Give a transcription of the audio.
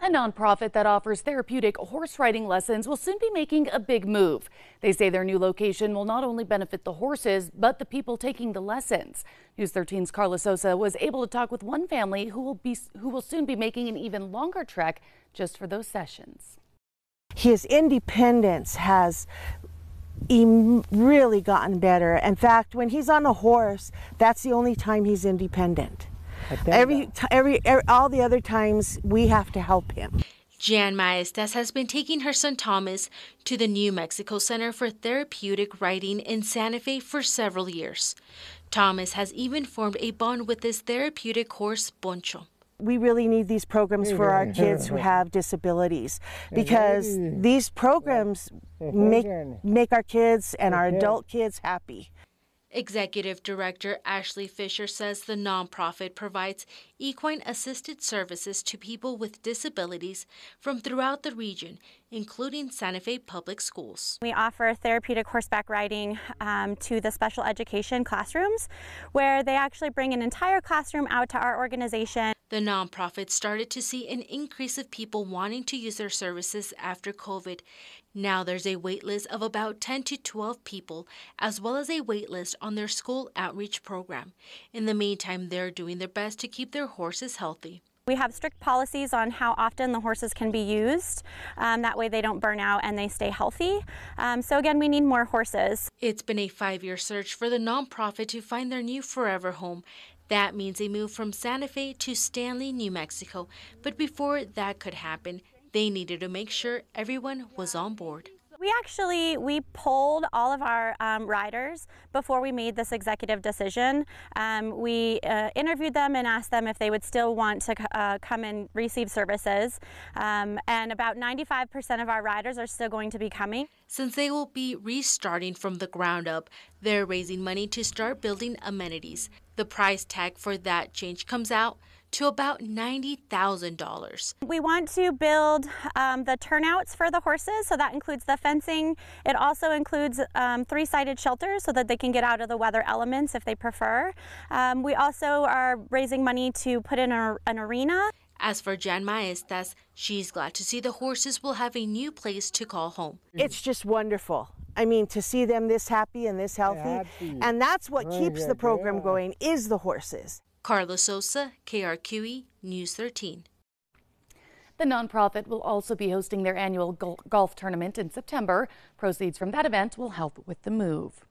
A nonprofit that offers therapeutic horse riding lessons will soon be making a big move. They say their new location will not only benefit the horses, but the people taking the lessons. News 13's Carla Sosa was able to talk with one family who will be who will soon be making an even longer trek just for those sessions. His independence has really gotten better. In fact, when he's on a horse, that's the only time he's independent. Every, every, every, all the other times we have to help him. Jan Maestas has been taking her son Thomas to the New Mexico Center for Therapeutic Riding in Santa Fe for several years. Thomas has even formed a bond with his therapeutic horse, Poncho. We really need these programs for our kids who have disabilities because these programs make, make our kids and our adult kids happy. Executive Director Ashley Fisher says the nonprofit provides equine assisted services to people with disabilities from throughout the region, including Santa Fe Public Schools. We offer therapeutic horseback riding um, to the special education classrooms, where they actually bring an entire classroom out to our organization. The nonprofit started to see an increase of people wanting to use their services after COVID. Now there's a wait list of about 10 to 12 people, as well as a wait list on their school outreach program. In the meantime, they're doing their best to keep their horses healthy. We have strict policies on how often the horses can be used. Um, that way they don't burn out and they stay healthy. Um, so again, we need more horses. It's been a five-year search for the nonprofit to find their new forever home. That means a move from Santa Fe to Stanley, New Mexico. But before that could happen, they needed to make sure everyone was on board. We actually we polled all of our um, riders before we made this executive decision. Um, we uh, interviewed them and asked them if they would still want to uh, come and receive services. Um, and about 95% of our riders are still going to be coming. Since they will be restarting from the ground up, they're raising money to start building amenities. The price tag for that change comes out to about $90,000. We want to build um, the turnouts for the horses, so that includes the fencing. It also includes um, three-sided shelters so that they can get out of the weather elements if they prefer. Um, we also are raising money to put in a, an arena. As for Jan Maestas, she's glad to see the horses will have a new place to call home. It's just wonderful. I mean, to see them this happy and this healthy. Happy. And that's what keeps the program going is the horses. Carla Sosa, KRQE News 13. The nonprofit will also be hosting their annual golf tournament in September. Proceeds from that event will help with the move.